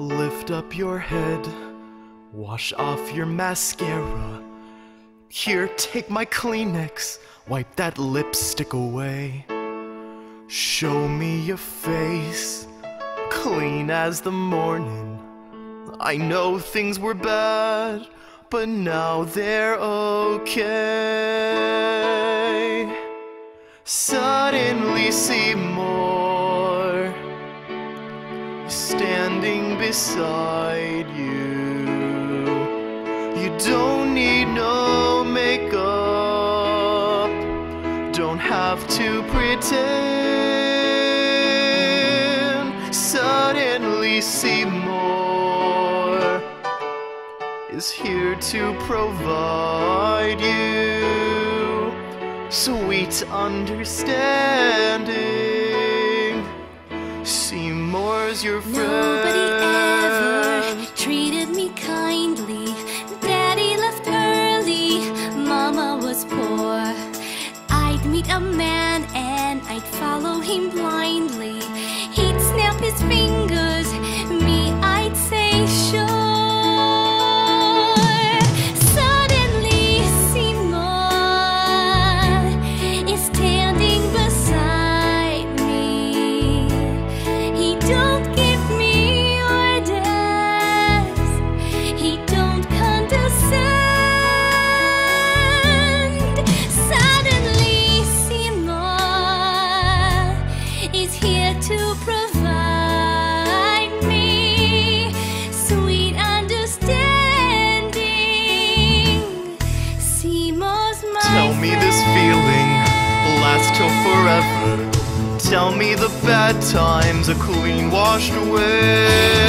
Lift up your head, wash off your mascara. Here, take my Kleenex, wipe that lipstick away. Show me your face, clean as the morning. I know things were bad, but now they're okay. Suddenly standing beside you. You don't need no makeup, don't have to pretend. Suddenly Seymour is here to provide you sweet understanding. Seymour's your friend. Nobody ever treated me kindly. Daddy left early, Mama was poor. I'd meet a man and I'd follow him blindly. He'd snap his fingers, this feeling last till forever. Tell me the bad times are clean washed away.